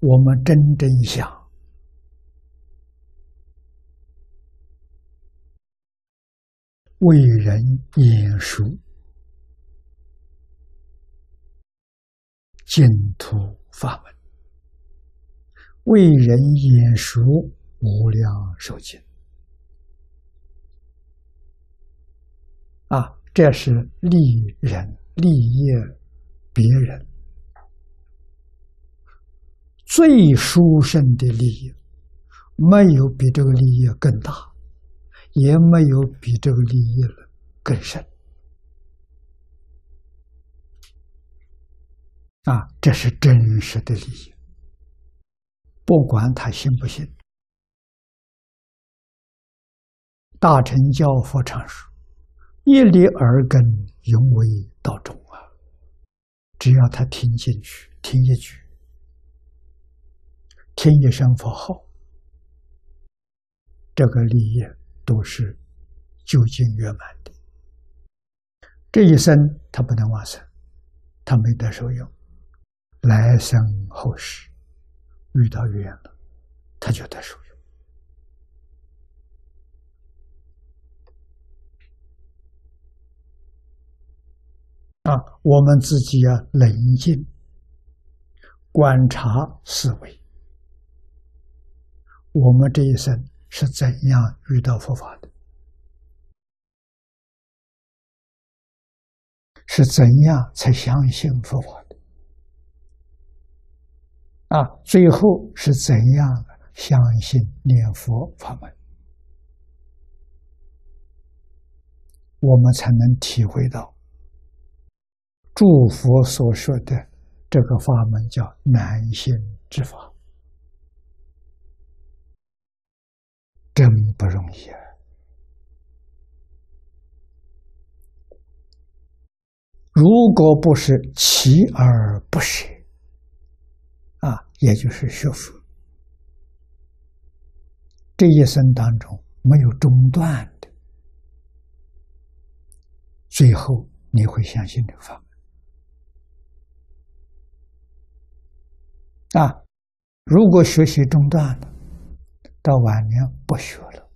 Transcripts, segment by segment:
我们真正想为人演说净土法门，为人演说无量寿经。啊，这是利人利业别人。最殊胜的利益，没有比这个利益更大，也没有比这个利益了更深。啊，这是真实的利益，不管他信不信。大乘教佛常说：“一粒耳根，永为道中啊！”只要他听进去，听一句。听一声佛号，这个利益都是究竟圆满的。这一生他不能往生，他没得受用。来生后世遇到缘了，他就得受用。啊，我们自己要冷静观察思维。我们这一生是怎样遇到佛法的？是怎样才相信佛法的？啊，最后是怎样相信念佛法门？我们才能体会到，诸佛所说的这个法门叫难信之法。真不容易啊！如果不是锲而不舍啊，也就是学佛，这一生当中没有中断的，最后你会相信这个法啊。如果学习中断了，到晚年不学了，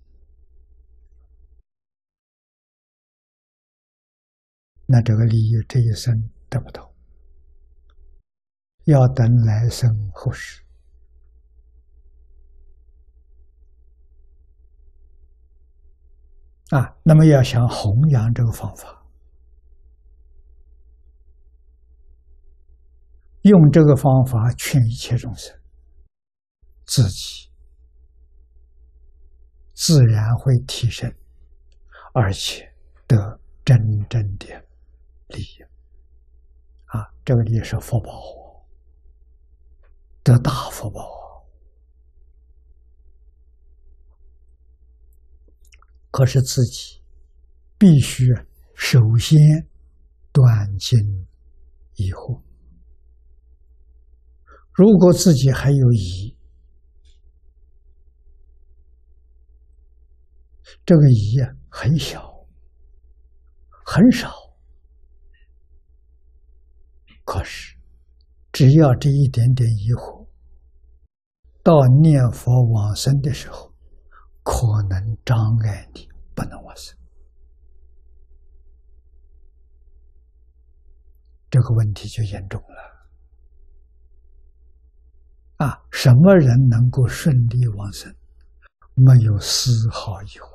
那这个利益这一生得不到，要等来生后世啊。那么要想弘扬这个方法，用这个方法劝一切众生，自己。自然会提升，而且得真正的利益啊！这个利益是福报，得大福报。可是自己必须首先断尽疑惑。如果自己还有疑，这个疑啊，很小，很少。可是，只要这一点点疑惑，到念佛往生的时候，可能障碍你不能往生。这个问题就严重了。啊，什么人能够顺利往生？没有丝毫疑惑。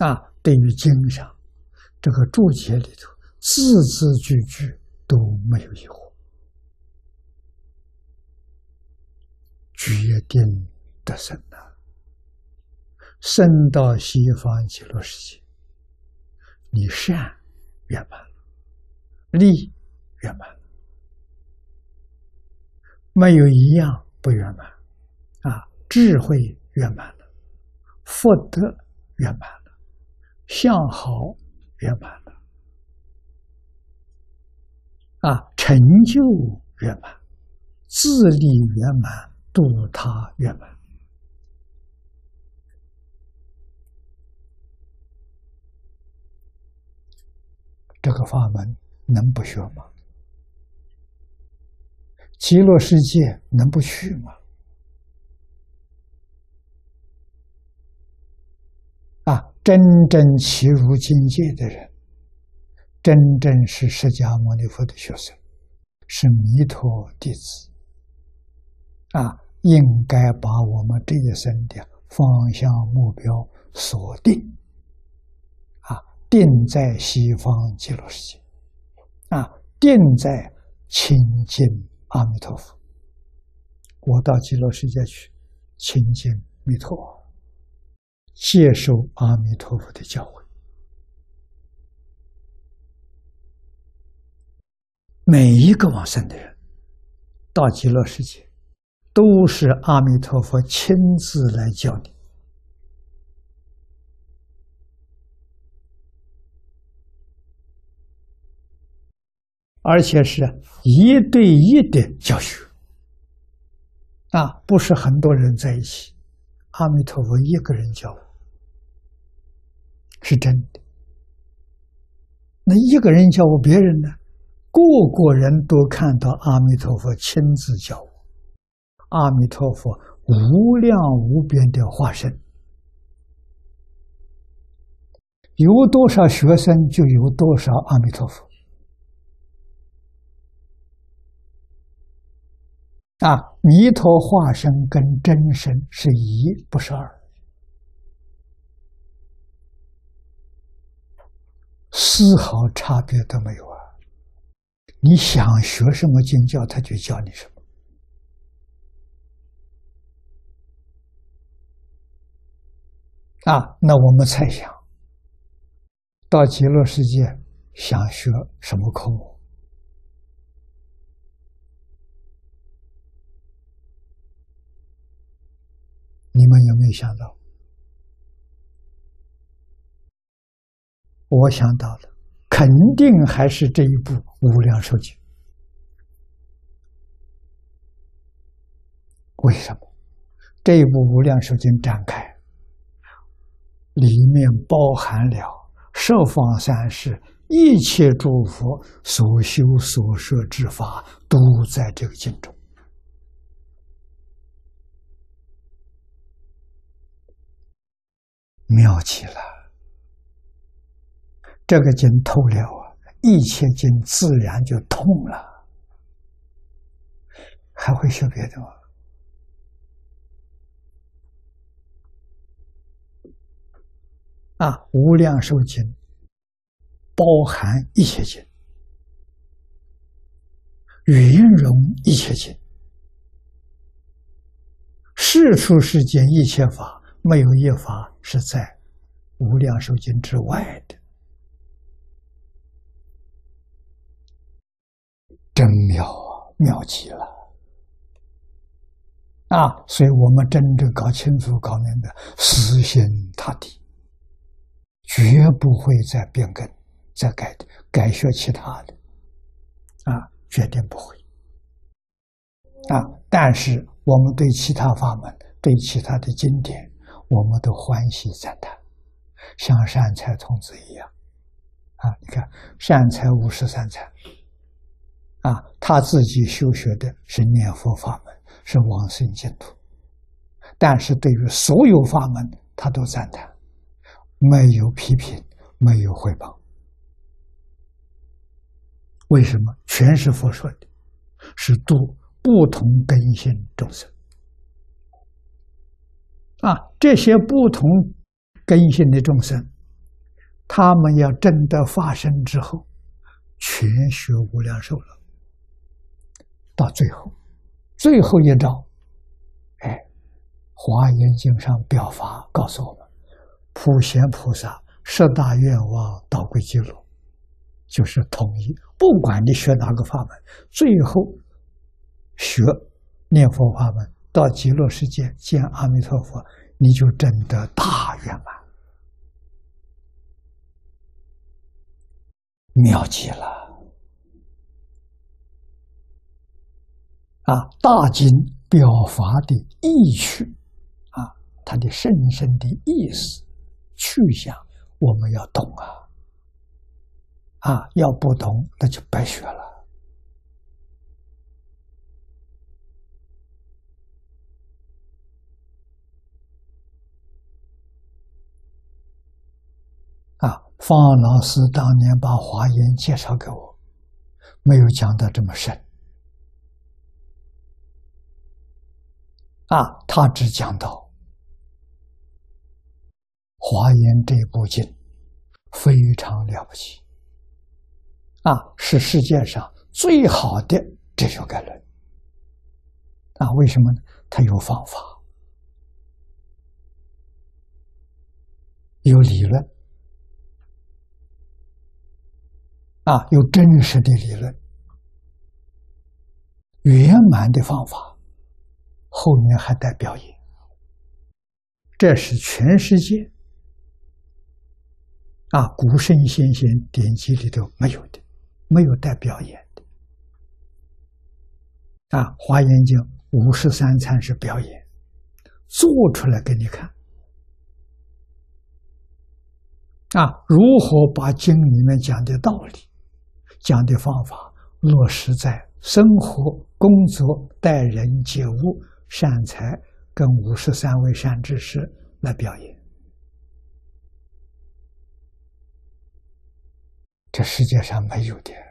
啊，对于经上这个注解里头，字字句句都没有疑惑，决定得生呐，生到西方极乐世界，你善圆满了，利圆满了，没有一样不圆满，啊，智慧圆满了，福德圆满。相好圆满了啊，成就圆满，自利圆满，度他圆满。这个法门能不学吗？极乐世界能不去吗？啊，真正起入境界的人，真正是释迦牟尼佛的学生，是弥陀弟子。啊，应该把我们这一生的方向目标锁定，啊，定在西方极乐世界，啊，定在亲近阿弥陀佛。我到极乐世界去亲近弥陀。接受阿弥陀佛的教诲，每一个往生的人到极乐世界，都是阿弥陀佛亲自来教你，而且是一对一的教学。啊，不是很多人在一起，阿弥陀佛一个人教。是真的。那一个人教我，别人呢？个个人都看到阿弥陀佛亲自教我。阿弥陀佛无量无边的化身，有多少学生就有多少阿弥陀佛。啊，弥陀化身跟真身是一，不是二。丝毫差别都没有啊！你想学什么经教，他就教你什么。啊，那我们猜想，到极乐世界想学什么科目？你们有没有想到？我想到的，肯定还是这一部《无量寿经》。为什么？这一部《无量寿经》展开，里面包含了十方三世一切诸佛所修所设之法，都在这个经中，妙极了。这个经透了啊，一切经自然就通了，还会学别的吗？啊，无量寿经包含一切经，云容一切经，世出世间一切法，没有一法是在无量寿经之外的。真妙啊，妙极了！啊，所以我们真正搞清楚、搞明白，死心塌地，绝不会再变更、再改、改学其他的，啊，绝对不会。啊，但是我们对其他法门、对其他的经典，我们都欢喜赞叹，像善财童子一样，啊，你看善财五十三财。啊，他自己修学的是念佛法门，是往生净土，但是对于所有法门，他都赞叹，没有批评，没有汇报。为什么？全是佛说的，是度不同根性众生。啊，这些不同根性的众生，他们要证得法身之后，全学无量寿了。到最后，最后一招，哎，《华严经》上表法告诉我们：普贤菩萨十大愿望导归极乐，就是统一。不管你学哪个法门，最后学念佛法门，到极乐世界见阿弥陀佛，你就真得大圆满，妙极了。啊大金表法的意趣啊它的深深的意思去向我们要懂啊。啊要不懂那就白学了。啊方老师当年把华严介绍给我没有讲的这么深啊，他只讲到华严这部经非常了不起，啊，是世界上最好的哲学概论。啊，为什么呢？他有方法，有理论，啊，有真实的理论，圆满的方法。后面还带表演，这是全世界啊古圣先贤典籍里头没有的，没有带表演的啊。《华严经》五十三参是表演，做出来给你看啊，如何把经里面讲的道理、讲的方法落实在生活、工作、待人接物。善财跟五十三位善知识来表演，这世界上没有的。